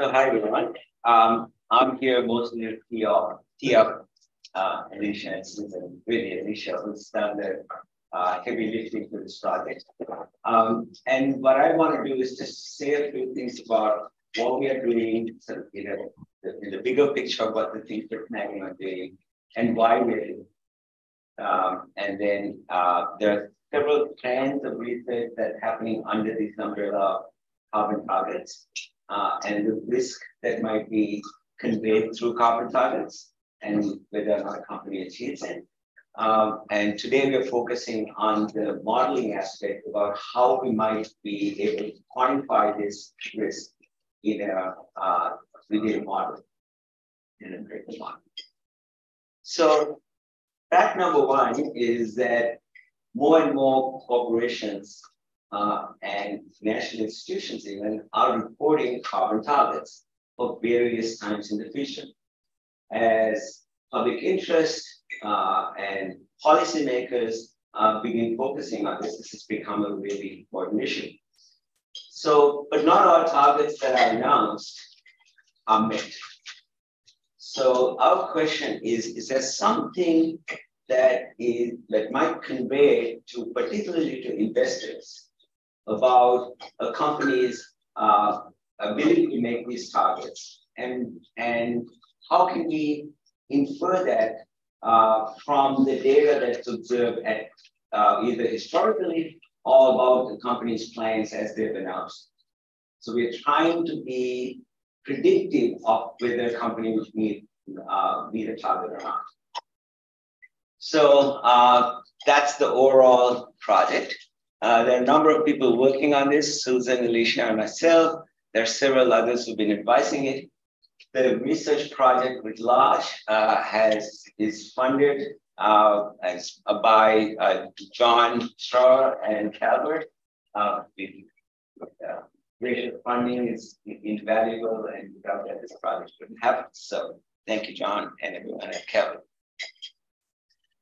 So hi everyone. Um, I'm here mostly tee up, tee uh, Alicia and really Alicia, who's done the uh, heavy lifting for this project. Um, and what I want to do is just say a few things about what we are doing, sort of, know, the, in the bigger picture of what the things we're planning on doing and why we're doing. Um, and then uh, there are several trends of research that's happening under this umbrella of carbon targets uh, and the risk that might be conveyed through carbon targets and whether or not a company achieves it. Um, and today we're focusing on the modeling aspect about how we might be able to quantify this risk in a uh, a model, in a great model. So fact number one is that more and more corporations uh, and financial institutions even are reporting carbon targets for various times in the future. As public interest uh, and policymakers uh, begin focusing on this, this has become a really important issue. So, but not all targets that are announced are met. So our question is, is there something that is that might convey to particularly to investors about a company's uh, ability to make these targets and and how can we infer that uh, from the data that's observed at uh, either historically or about the company's plans as they've announced. So we're trying to be predictive of whether a company will meet, uh, meet a target or not. So uh, that's the overall project. Uh, there are a number of people working on this, Susan, Alicia, and myself. There are several others who've been advising it. The research project with large uh, has is funded uh, as, uh, by uh, John Straw and Calvert. The funding is invaluable and without that this project wouldn't happen. So thank you, John, and everyone at Calvert.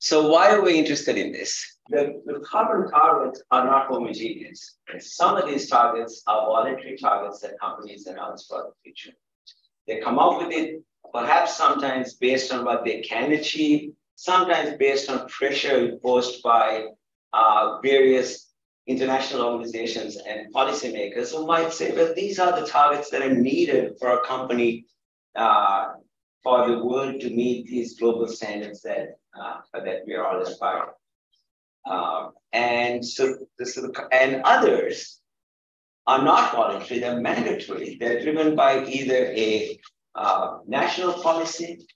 So why are we interested in this? The, the carbon targets are not homogeneous. Some of these targets are voluntary targets that companies announce for the future. They come up with it, perhaps sometimes based on what they can achieve, sometimes based on pressure imposed by uh, various international organizations and policymakers who might say, well, these are the targets that are needed for a company uh, for the world to meet these global standards that, uh, that we are all aspiring. Uh, and so, this is, and others are not voluntary, they're mandatory. They're driven by either a uh, national policy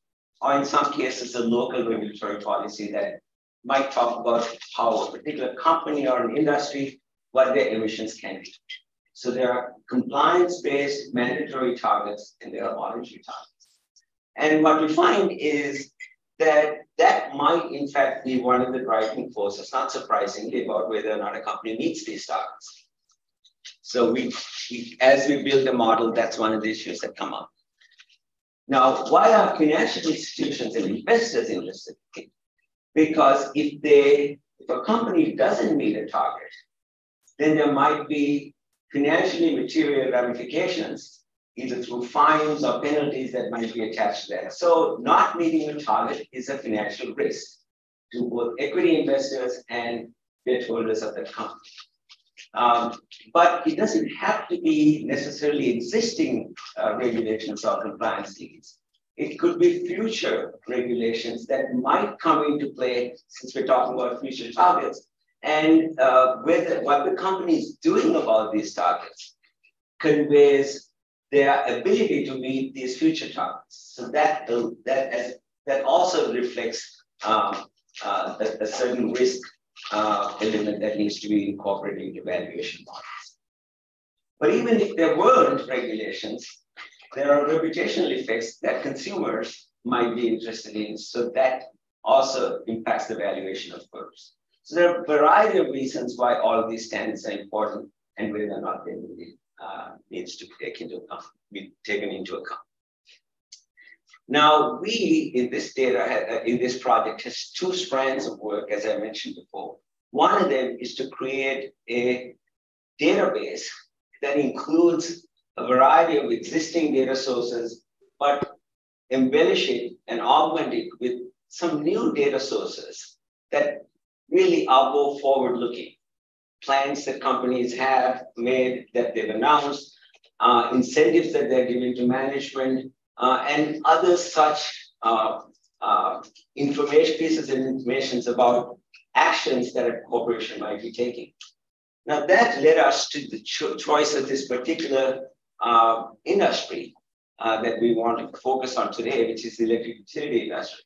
or in some cases a local regulatory policy that might talk about how a particular company or an industry, what their emissions can be. So there are compliance-based mandatory targets and there are voluntary targets. And what we find is that that might, in fact, be one of the driving forces, not surprisingly, about whether or not a company meets these targets. So we, we, as we build the model, that's one of the issues that come up. Now, why are financial institutions and investors interested? Because if they, if a company doesn't meet a target, then there might be financially material ramifications either through fines or penalties that might be attached to that. So not meeting the target is a financial risk to both equity investors and debt holders of the company. Um, but it doesn't have to be necessarily existing uh, regulations or compliance needs. It could be future regulations that might come into play since we're talking about future targets and uh, whether what the company is doing about these targets conveys their ability to meet these future targets. So that, that, that also reflects um, uh, a, a, certain risk uh, element that needs to be incorporated into valuation models. But even if there weren't regulations, there are reputational effects that consumers might be interested in. So that also impacts the valuation of firms. So there are a variety of reasons why all of these standards are important and whether or not they will be uh, needs to into account, be taken into account. Now, we in this data, uh, in this project, has two strands of work, as I mentioned before. One of them is to create a database that includes a variety of existing data sources, but embellish it and augment it with some new data sources that really are more forward looking. Plans that companies have made that they've announced, uh, incentives that they're giving to management, uh, and other such uh, uh information pieces and information about actions that a corporation might be taking. Now that led us to the cho choice of this particular uh, industry that we want to focus on today, which is the electric utility industry,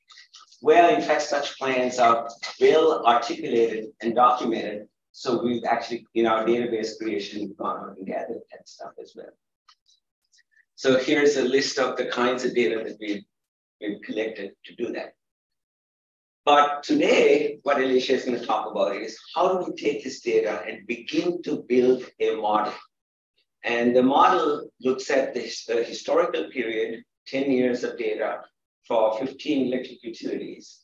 where in fact such plans are well articulated and documented. So we've actually, in our database creation, gone out and gathered that stuff as well. So here's a list of the kinds of data that we've, we've collected to do that. But today, what Alicia is going to talk about is how do we take this data and begin to build a model? And the model looks at the historical period, 10 years of data for 15 electric utilities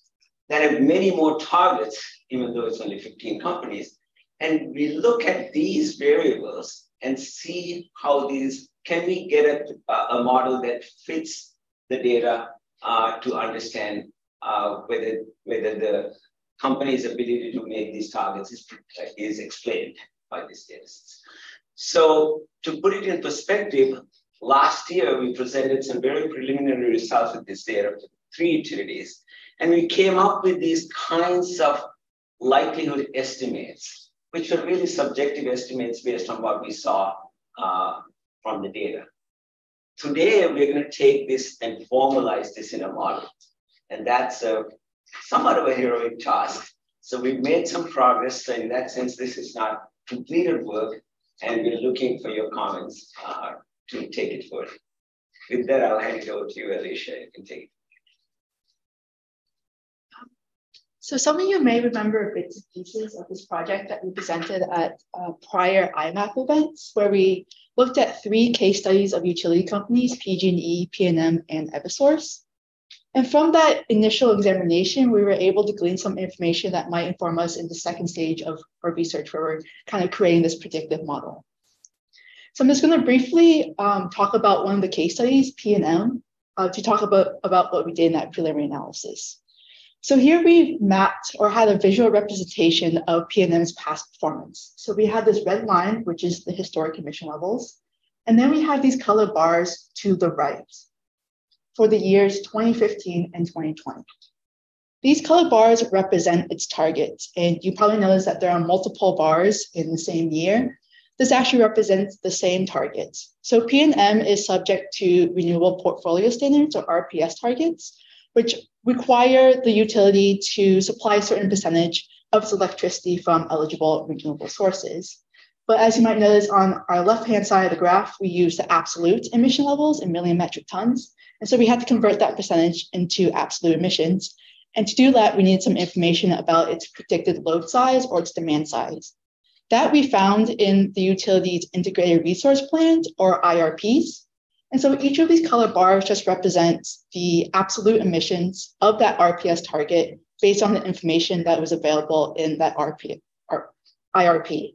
that have many more targets, even though it's only 15 companies. And we look at these variables and see how these, can we get a, a model that fits the data uh, to understand uh, whether, whether the company's ability to make these targets is, is explained by these data sets. So to put it in perspective, last year we presented some very preliminary results with this data for three utilities, and we came up with these kinds of likelihood estimates, which are really subjective estimates based on what we saw uh, from the data. Today, we're going to take this and formalize this in a model. And that's a, somewhat of a heroic task. So we've made some progress. So in that sense, this is not completed work, and we're looking for your comments uh, to take it further. With that, I'll hand it over to you, Alicia. You can take it. So some of you may remember bits and pieces of this project that we presented at uh, prior IMAP events, where we looked at three case studies of utility companies, PG&E, PNM, and Eversource. And from that initial examination, we were able to glean some information that might inform us in the second stage of our research, where we're kind of creating this predictive model. So I'm just going to briefly um, talk about one of the case studies, PNM, uh, to talk about, about what we did in that preliminary analysis. So here we've mapped or had a visual representation of PNM's past performance. So we had this red line, which is the historic emission levels. And then we have these color bars to the right for the years 2015 and 2020. These color bars represent its targets, and you probably notice that there are multiple bars in the same year. This actually represents the same targets. So PNM is subject to renewable portfolio standards or RPS targets, which require the utility to supply a certain percentage of its electricity from eligible renewable sources. But as you might notice on our left-hand side of the graph, we use the absolute emission levels in million metric tons. And so we had to convert that percentage into absolute emissions. And to do that, we needed some information about its predicted load size or its demand size. That we found in the utility's integrated resource plans or IRPs. And so each of these color bars just represents the absolute emissions of that RPS target based on the information that was available in that RP, IRP.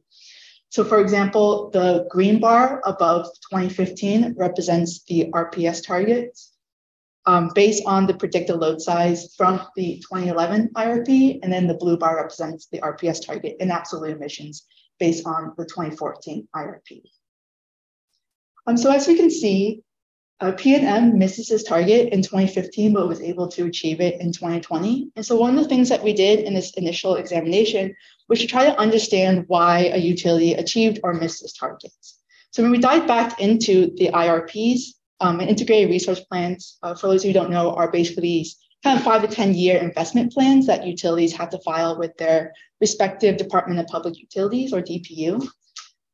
So for example, the green bar above 2015 represents the RPS targets um, based on the predicted load size from the 2011 IRP, and then the blue bar represents the RPS target in absolute emissions based on the 2014 IRP. Um, so as we can see, uh, PNM misses its target in 2015, but was able to achieve it in 2020. And so one of the things that we did in this initial examination was to try to understand why a utility achieved or missed its targets. So when we dived back into the IRPs, um, and integrated resource plans, uh, for those who don't know, are basically these kind of five to 10 year investment plans that utilities have to file with their respective Department of Public Utilities or DPU.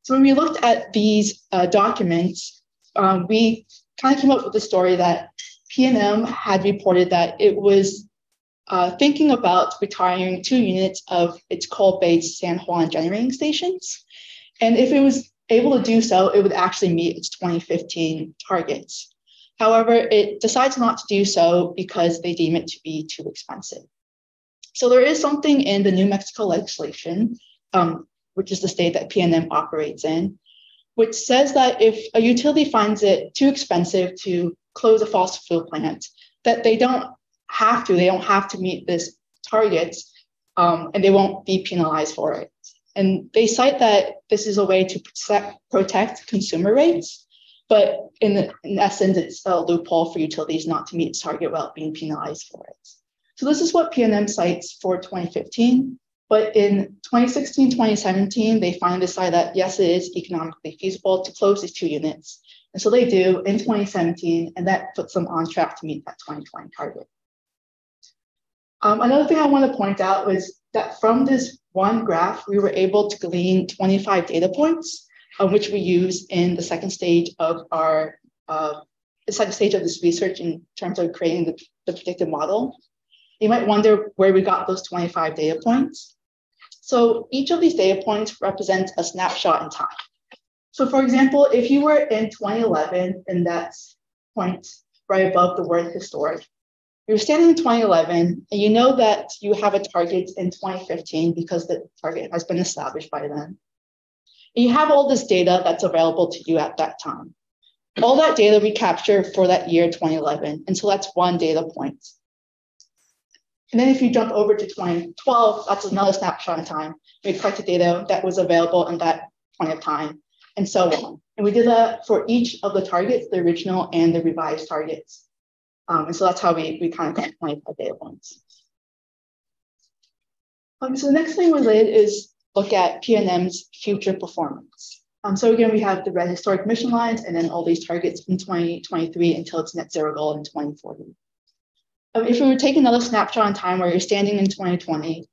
So when we looked at these uh, documents, um, we kind of came up with the story that PNM had reported that it was uh, thinking about retiring two units of its coal-based San Juan generating stations. And if it was able to do so, it would actually meet its 2015 targets. However, it decides not to do so because they deem it to be too expensive. So there is something in the New Mexico legislation, um, which is the state that PNM operates in, which says that if a utility finds it too expensive to close a fossil fuel plant, that they don't have to, they don't have to meet this target, um, and they won't be penalized for it. And they cite that this is a way to protect, protect consumer rates, but in, in essence, it's a loophole for utilities not to meet its target without being penalized for it. So this is what PNM cites for 2015. But in 2016, 2017, they finally decided that yes, it is economically feasible to close these two units. And so they do in 2017, and that puts them on track to meet that 2020 target. Um, another thing I want to point out was that from this one graph, we were able to glean 25 data points, um, which we use in the second stage of our uh, the second stage of this research in terms of creating the, the predictive model. You might wonder where we got those 25 data points. So each of these data points represents a snapshot in time. So for example, if you were in 2011 and that's point right above the word historic, you're standing in 2011 and you know that you have a target in 2015 because the target has been established by then. And you have all this data that's available to you at that time. All that data we capture for that year 2011. And so that's one data point. And then if you jump over to 2012, that's another snapshot in time. We collect the data that was available in that point of time, and so on. And we did that for each of the targets, the original and the revised targets. Um, and so that's how we, we kind of get 25 data points. Um, so the next thing we did is look at PNM's future performance. Um, so again, we have the red historic mission lines and then all these targets from 2023 until its net zero goal in 2040 if we were take another snapshot in time where you're standing in 2020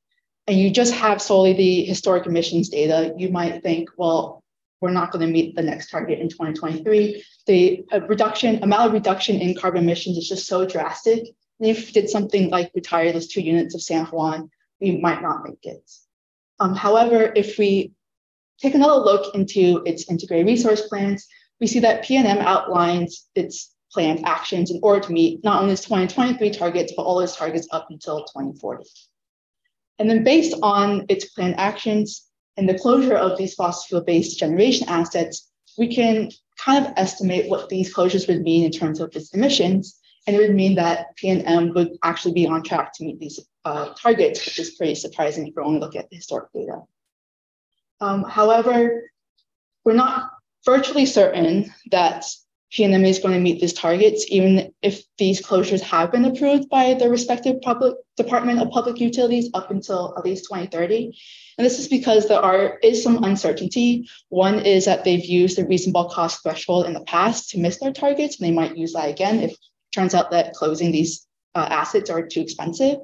and you just have solely the historic emissions data, you might think, well, we're not going to meet the next target in 2023. The uh, reduction, amount of reduction in carbon emissions is just so drastic. And if we did something like retire those two units of San Juan, we might not make it. Um, however, if we take another look into its integrated resource plans, we see that PNM outlines its planned actions in order to meet not only its 2023 targets, but all its targets up until 2040. And then based on its planned actions and the closure of these fossil fuel-based generation assets, we can kind of estimate what these closures would mean in terms of its emissions. And it would mean that PNM would actually be on track to meet these uh, targets, which is pretty surprising if we only look at the historic data. Um, however, we're not virtually certain that PNM is going to meet these targets, even if these closures have been approved by the respective public Department of Public Utilities up until at least 2030. And this is because there are is some uncertainty. One is that they've used the reasonable cost threshold in the past to miss their targets, and they might use that again if it turns out that closing these uh, assets are too expensive.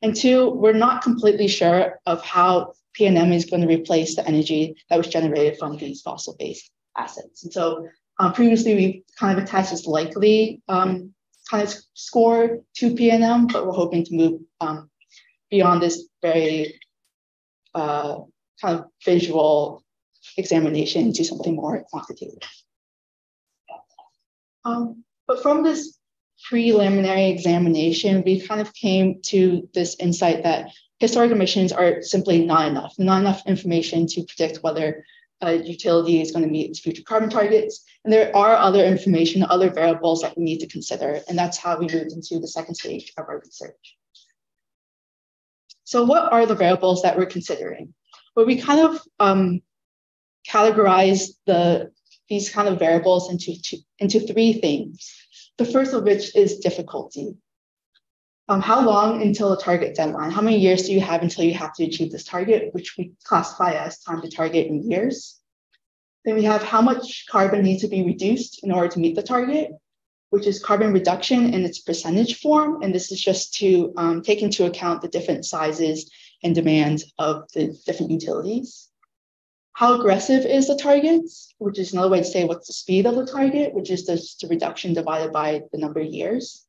And two, we're not completely sure of how PNM is going to replace the energy that was generated from these fossil-based assets. And so um, previously, we kind of attached this likely um, kind of score to PNM, but we're hoping to move um, beyond this very uh, kind of visual examination to something more quantitative. Um, but from this preliminary examination, we kind of came to this insight that historic emissions are simply not enough, not enough information to predict whether a utility is going to meet its future carbon targets. And there are other information, other variables that we need to consider. And that's how we moved into the second stage of our research. So what are the variables that we're considering? Well, we kind of um, categorize the, these kind of variables into, two, into three things. The first of which is difficulty. Um, how long until a target deadline? How many years do you have until you have to achieve this target, which we classify as time to target in years? Then we have how much carbon needs to be reduced in order to meet the target, which is carbon reduction in its percentage form. And this is just to um, take into account the different sizes and demands of the different utilities. How aggressive is the target, which is another way to say what's the speed of the target, which is just the reduction divided by the number of years.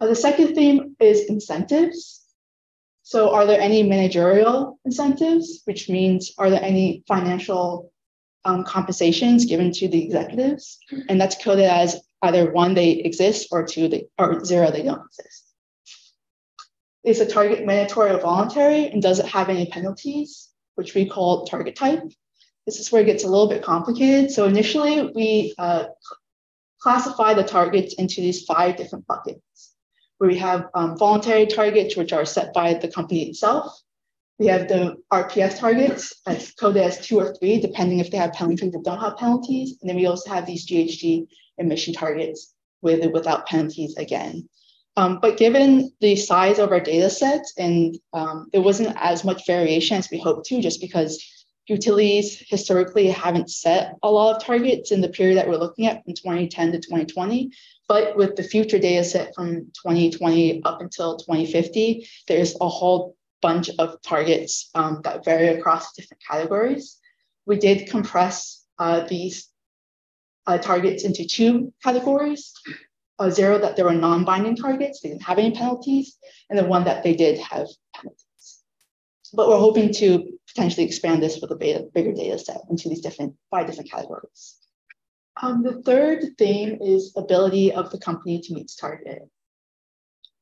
Uh, the second theme is incentives. So are there any managerial incentives, which means are there any financial um, compensations given to the executives? And that's coded as either one, they exist, or two, they, or zero, they don't exist. Is the target mandatory or voluntary? And does it have any penalties, which we call target type? this is where it gets a little bit complicated. So initially we uh, classify the targets into these five different buckets, where we have um, voluntary targets, which are set by the company itself. We have the RPS targets that's coded as two or three, depending if they have penalties or don't have penalties. And then we also have these GHG emission targets with or without penalties again. Um, but given the size of our data set and um, there wasn't as much variation as we hoped to, just because utilities historically haven't set a lot of targets in the period that we're looking at from 2010 to 2020. But with the future data set from 2020 up until 2050, there's a whole bunch of targets um, that vary across different categories. We did compress uh, these uh, targets into two categories. A zero that there were non-binding targets, they didn't have any penalties, and the one that they did have penalties. But we're hoping to potentially expand this with a beta, bigger data set into these different five different categories. Um, the third theme is ability of the company to meet its target.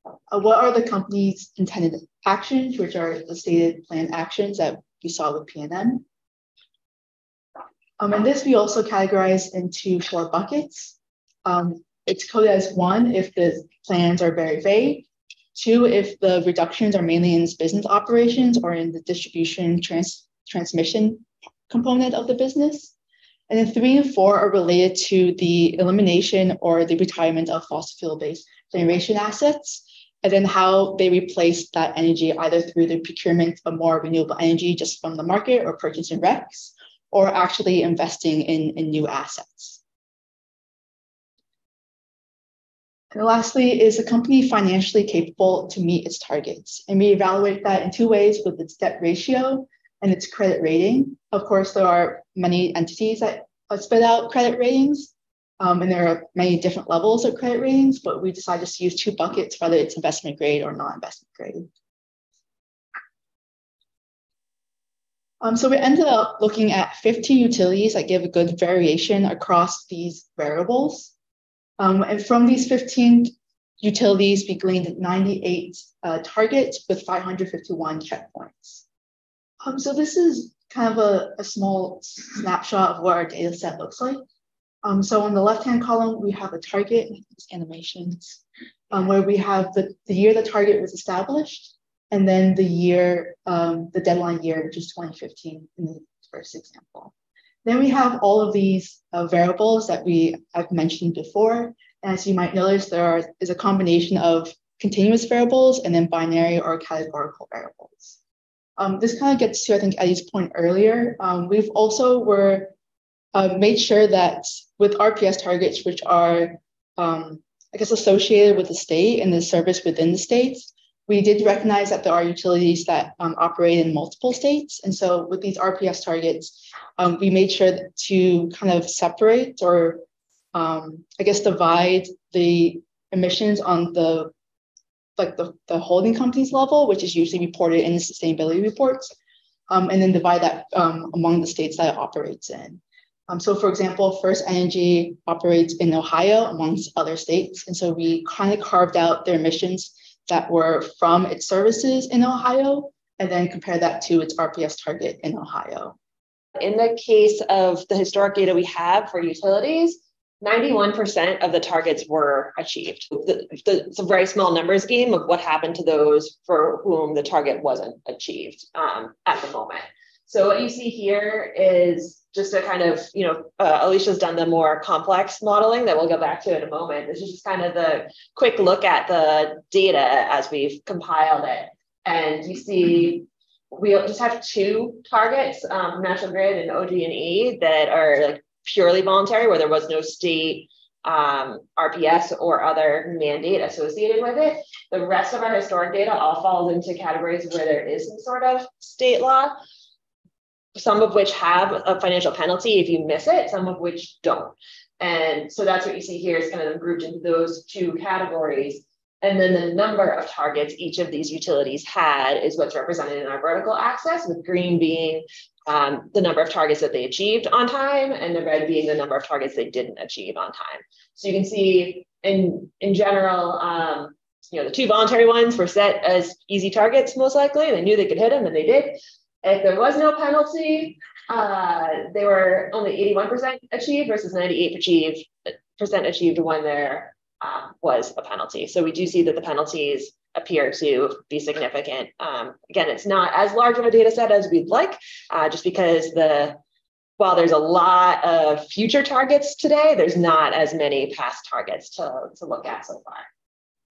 Uh, what are the company's intended actions, which are the stated planned actions that we saw with PNM? Um, and this we also categorize into four buckets. Um, it's coded as one if the plans are very vague, two if the reductions are mainly in business operations or in the distribution trans transmission component of the business, and then three and four are related to the elimination or the retirement of fossil fuel-based generation assets, and then how they replace that energy either through the procurement of more renewable energy just from the market or purchasing RECs, or actually investing in, in new assets. And lastly, is the company financially capable to meet its targets? And we evaluate that in two ways with its debt ratio and its credit rating. Of course, there are many entities that spit out credit ratings, um, and there are many different levels of credit ratings, but we decided to use two buckets, whether it's investment grade or non-investment grade. Um, so we ended up looking at 15 utilities that give a good variation across these variables. Um, and from these 15 utilities, we gleaned 98 uh, targets with 551 checkpoints. Um, so this is kind of a, a, small snapshot of what our data set looks like. Um, so on the left-hand column, we have a target, animations, um, where we have the, the year the target was established, and then the year, um, the deadline year, which is 2015 in the first example. Then we have all of these uh, variables that we have mentioned before. And as you might notice, there are, is a combination of continuous variables and then binary or categorical variables. Um, this kind of gets to, I think, Eddie's point earlier. Um, we've also were uh, made sure that with RPS targets, which are, um, I guess, associated with the state and the service within the states, we did recognize that there are utilities that um, operate in multiple states. And so with these RPS targets, um, we made sure to kind of separate or um, I guess divide the emissions on the like the, the holding companies level, which is usually reported in the sustainability reports, um, and then divide that um, among the states that it operates in. Um, so for example, FirstEnergy operates in Ohio amongst other states. And so we kind of carved out their emissions that were from its services in Ohio and then compare that to its RPS target in Ohio. In the case of the historic data we have for utilities, 91% of the targets were achieved. The, the, it's a very small numbers game of what happened to those for whom the target wasn't achieved um, at the moment. So what you see here is just a kind of, you know, uh, Alicia's done the more complex modeling that we'll go back to in a moment. This is just kind of the quick look at the data as we've compiled it. And you see we just have two targets, um, National Grid and OG&E, that are like purely voluntary, where there was no state um, RPS or other mandate associated with it. The rest of our historic data all falls into categories where there is some sort of state law some of which have a financial penalty if you miss it, some of which don't. And so that's what you see here is kind of grouped into those two categories. And then the number of targets each of these utilities had is what's represented in our vertical axis, with green being um, the number of targets that they achieved on time, and the red being the number of targets they didn't achieve on time. So you can see in in general, um, you know, the two voluntary ones were set as easy targets most likely. They knew they could hit them, and they did. If there was no penalty, uh, they were only 81% achieved versus 98 achieved percent achieved when there uh, was a penalty. So we do see that the penalties appear to be significant. Um, again, it's not as large of a data set as we'd like, uh, just because the while there's a lot of future targets today, there's not as many past targets to, to look at so far.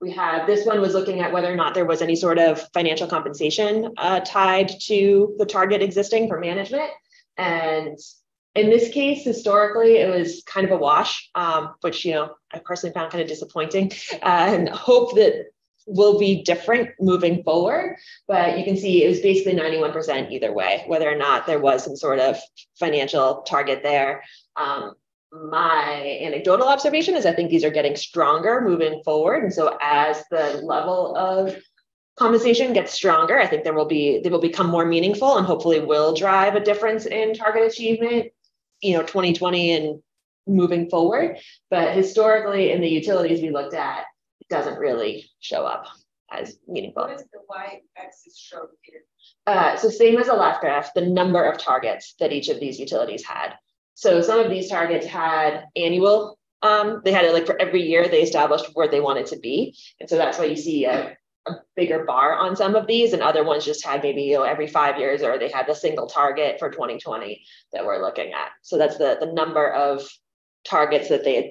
We have this one was looking at whether or not there was any sort of financial compensation uh, tied to the target existing for management. And in this case, historically, it was kind of a wash, um, which you know I personally found kind of disappointing, uh, and hope that will be different moving forward. But you can see it was basically 91% either way, whether or not there was some sort of financial target there. Um, my anecdotal observation is I think these are getting stronger moving forward. And so as the level of compensation gets stronger, I think there will be they will become more meaningful and hopefully will drive a difference in target achievement, you know, 2020 and moving forward. But historically in the utilities we looked at, doesn't really show up as meaningful. What is the y-axis show here? Uh, so same as the last graph, the number of targets that each of these utilities had. So some of these targets had annual, um, they had it like for every year they established where they wanted to be. And so that's why you see a, a bigger bar on some of these and other ones just had maybe you know every five years or they had the single target for 2020 that we're looking at. So that's the, the number of targets that they had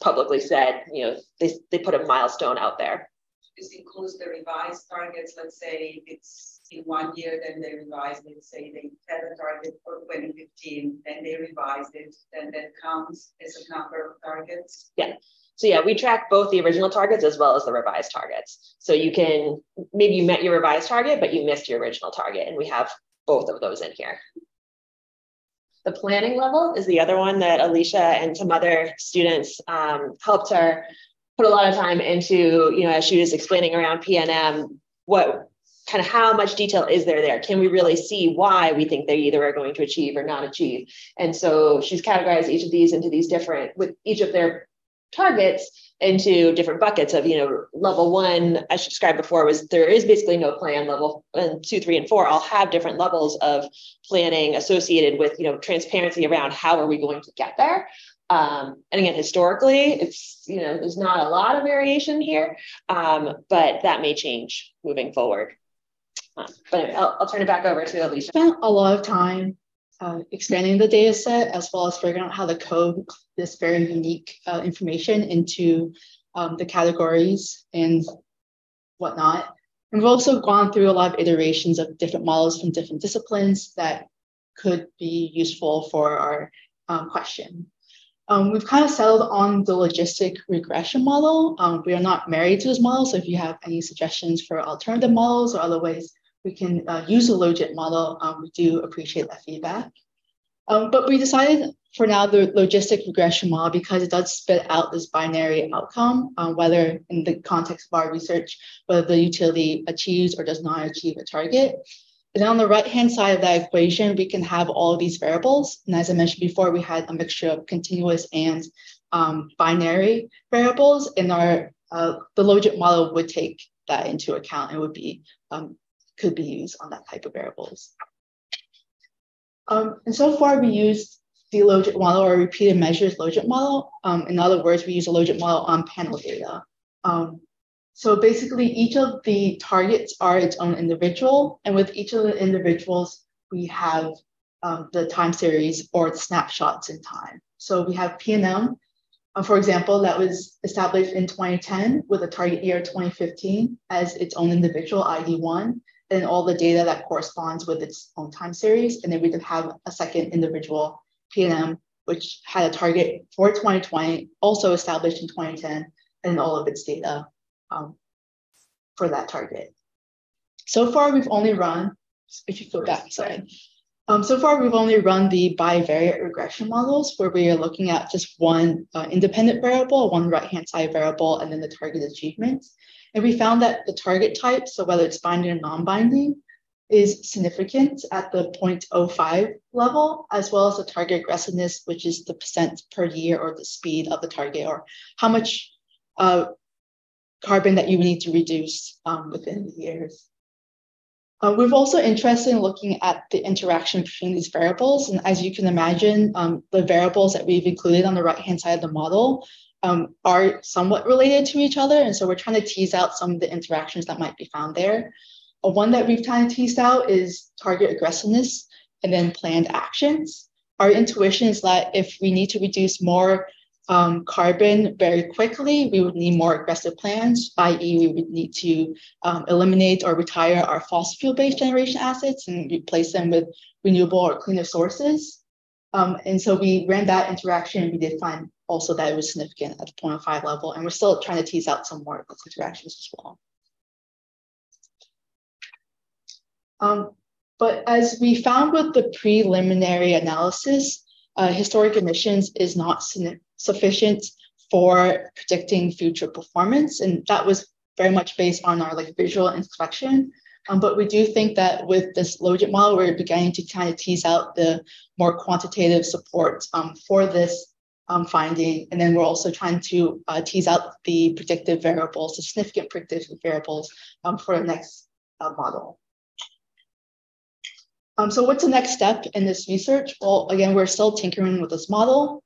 publicly said, you know, they, they put a milestone out there. This includes the revised targets. Let's say it's in one year, then they revised it. Say they had a target for 2015, then they revised it. Then that counts as a number of targets. Yeah. So yeah, we track both the original targets as well as the revised targets. So you can maybe you met your revised target, but you missed your original target, and we have both of those in here. The planning level is the other one that Alicia and some other students um, helped her put a lot of time into, you know, as she was explaining around PNM, what kind of how much detail is there there? Can we really see why we think they either are going to achieve or not achieve? And so she's categorized each of these into these different, with each of their targets into different buckets of, you know, level one, as I described before, was there is basically no plan. Level and two, three, and four all have different levels of planning associated with, you know, transparency around how are we going to get there. Um, and again, historically, it's, you know, there's not a lot of variation here, um, but that may change moving forward. Uh, but I'll, I'll, turn it back over to Alicia. Spent a lot of time uh, expanding the data set as well as figuring out how to code this very unique uh, information into um, the categories and whatnot. And we've also gone through a lot of iterations of different models from different disciplines that could be useful for our um, question. Um, we've kind of settled on the logistic regression model. Um, we are not married to this model, so if you have any suggestions for alternative models or other ways we can uh, use a logit model, um, we do appreciate that feedback. Um, but we decided for now the logistic regression model because it does spit out this binary outcome, uh, whether in the context of our research, whether the utility achieves or does not achieve a target. And on the right-hand side of that equation, we can have all of these variables. And as I mentioned before, we had a mixture of continuous and um, binary variables. And our uh, the logit model would take that into account and would be um, could be used on that type of variables. Um, and so far we used the logit model or repeated measures logit model. Um, in other words, we use a logit model on panel data. Um, so basically each of the targets are its own individual. And with each of the individuals, we have um, the time series or snapshots in time. So we have PNM, uh, for example, that was established in 2010 with a target year 2015 as its own individual ID1 and all the data that corresponds with its own time series. And then we could have a second individual PNM, which had a target for 2020, also established in 2010, and all of its data um, for that target. So far, we've only run, if you go back, sorry. Um, so far, we've only run the bivariate regression models where we are looking at just one uh, independent variable, one right-hand side variable, and then the target achievements. And we found that the target type, so whether it's binding or non-binding, is significant at the 0.05 level, as well as the target aggressiveness, which is the percent per year or the speed of the target, or how much uh, carbon that you need to reduce um, within the years. Uh, we're also interested in looking at the interaction between these variables. And as you can imagine, um, the variables that we've included on the right-hand side of the model um, are somewhat related to each other. And so we're trying to tease out some of the interactions that might be found there. Uh, one that we've kind of teased out is target aggressiveness and then planned actions. Our intuition is that if we need to reduce more um, carbon very quickly, we would need more aggressive plans, i.e. we would need to um, eliminate or retire our fossil fuel-based generation assets and replace them with renewable or cleaner sources. Um, and so we ran that interaction and we did find also that it was significant at the 0.5 level. And we're still trying to tease out some more of those interactions as well. Um, but as we found with the preliminary analysis, uh, historic emissions is not sufficient for predicting future performance. And that was very much based on our like visual inspection. Um, but we do think that with this logit model, we're beginning to kind of tease out the more quantitative support um, for this um, finding. And then we're also trying to uh, tease out the predictive variables, the significant predictive variables um, for the next uh, model. Um, so what's the next step in this research? Well, again, we're still tinkering with this model.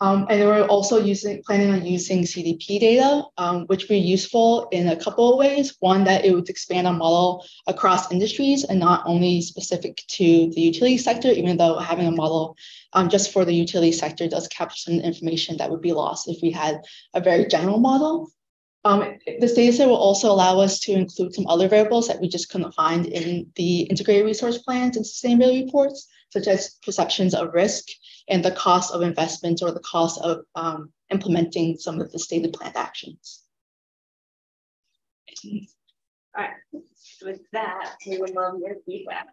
Um, and we're also using, planning on using CDP data, um, which would be useful in a couple of ways. One, that it would expand our model across industries and not only specific to the utility sector, even though having a model um, just for the utility sector does capture some information that would be lost if we had a very general model. Um, this data set will also allow us to include some other variables that we just couldn't find in the integrated resource plans and sustainability reports, such as perceptions of risk and the cost of investments or the cost of um, implementing some of the stated planned actions. All right, with that, we would love your feedback.